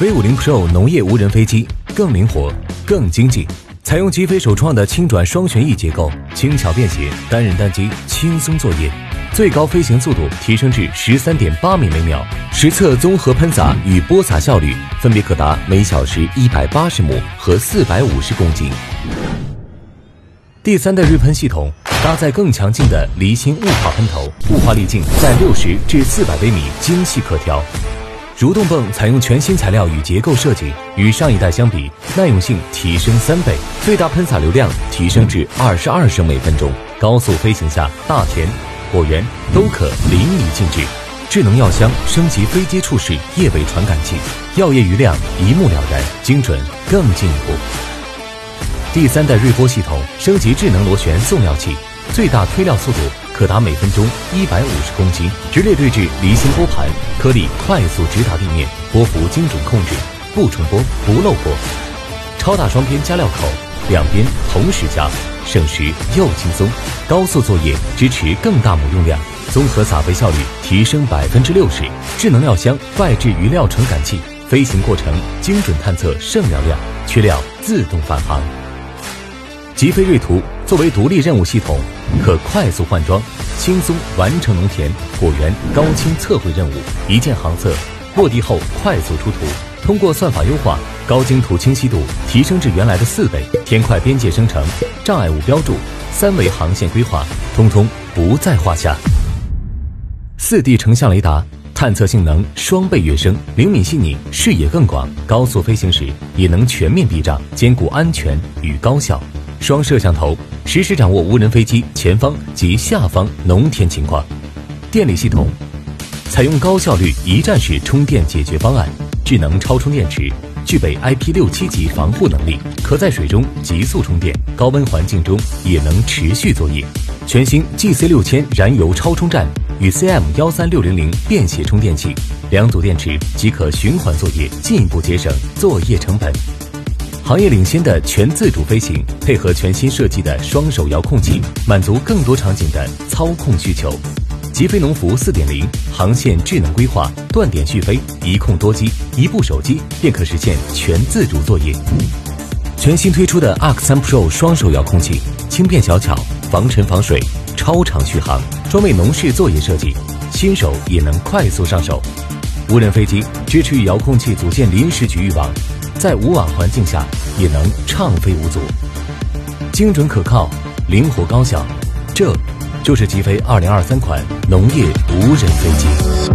V50 Pro 农业无人飞机更灵活、更经济，采用极飞首创的轻转双旋翼结构，轻巧便携，单人单机轻松作业。最高飞行速度提升至十三点八米每秒，实测综合喷洒与播撒效率分别可达每小时一百八十亩和四百五十公斤。第三代锐喷系统搭载更强劲的离心雾化喷头，雾化粒径在六十至四百微米，精细可调。蠕动泵采用全新材料与结构设计，与上一代相比，耐用性提升三倍，最大喷洒流量提升至二十二升每分钟。高速飞行下，大田。果园都可淋漓尽致，智能药箱升级飞机触式液位传感器，药液余量一目了然，精准更进一步。第三代锐波系统升级智能螺旋送料器，最大推料速度可达每分钟一百五十公斤，直列对置离心波盘，颗粒快速直达地面，波幅精准控制，不重波不漏波。超大双边加料口，两边同时加。省时又轻松，高速作业支持更大亩用量，综合撒肥效率提升百分之六十。智能料箱外置余料传感器，飞行过程精准探测剩料量，缺料自动返航。极飞锐图作为独立任务系统，可快速换装，轻松完成农田、果园高清测绘任务，一键航测，落地后快速出图。通过算法优化，高精图清晰度提升至原来的四倍，天快边界生成、障碍物标注、三维航线规划，通通不在话下。四 D 成像雷达探测性能双倍跃升，灵敏细腻，视野更广，高速飞行时也能全面避障，兼顾安全与高效。双摄像头实时掌握无人飞机前方及下方农田情况。电力系统采用高效率一站式充电解决方案。智能超充电池具备 IP 六七级防护能力，可在水中急速充电，高温环境中也能持续作业。全新 GC 六千燃油超充站与 CM 幺三六零零便携充电器，两组电池即可循环作业，进一步节省作业成本。行业领先的全自主飞行，配合全新设计的双手遥控器，满足更多场景的操控需求。极飞农服四点零航线智能规划，断点续飞，一控多机，一部手机便可实现全自主作业。全新推出的 Arc 三 Pro 双手遥控器，轻便小巧，防尘防水，超长续航，专为农事作业设计，新手也能快速上手。无人飞机支持与遥控器组建临时局域网，在无网环境下也能畅飞无阻，精准可靠，灵活高效，这。就是极飞二零二三款农业无人飞机。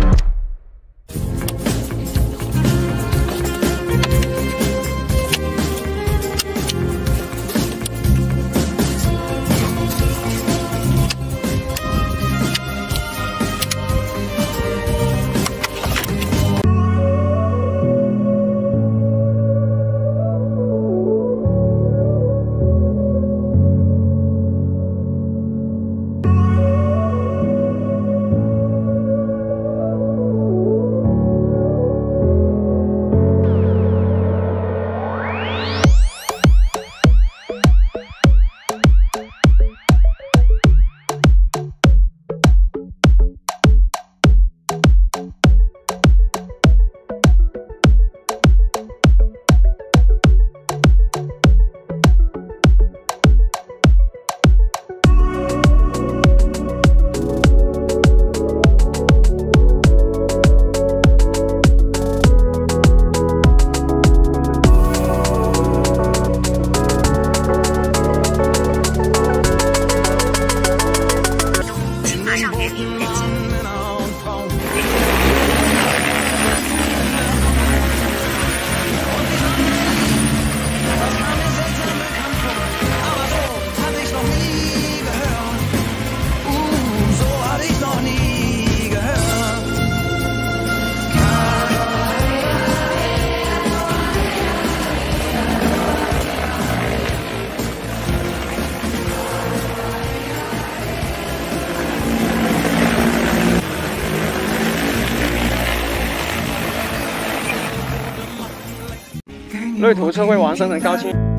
锐图车会玩生成高清。